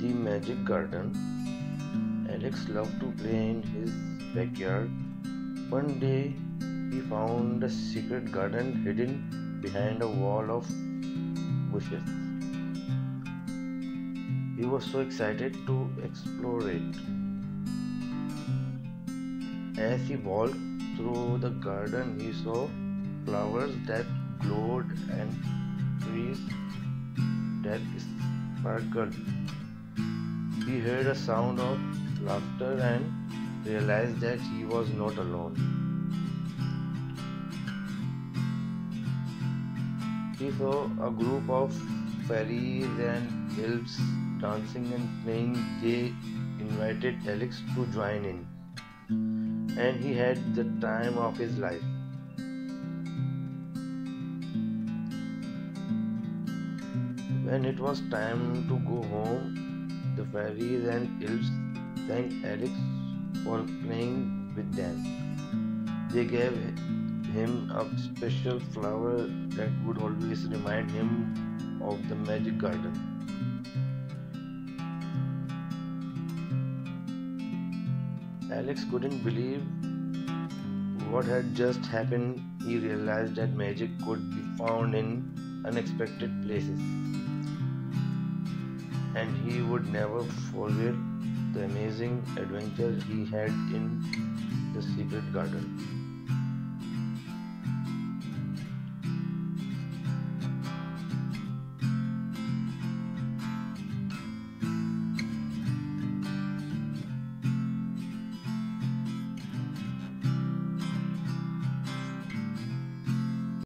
the magic garden. Alex loved to play in his backyard. One day, he found a secret garden hidden behind a wall of bushes. He was so excited to explore it. As he walked through the garden, he saw flowers that glowed and trees that sparkled. He heard a sound of laughter and realized that he was not alone. He saw a group of fairies and elves dancing and playing. They invited Alex to join in, and he had the time of his life. When it was time to go home, the fairies and elves thanked Alex for playing with them. They gave him a special flower that would always remind him of the magic garden. Alex couldn't believe what had just happened. He realized that magic could be found in unexpected places. And he would never forget the amazing adventure he had in the secret garden.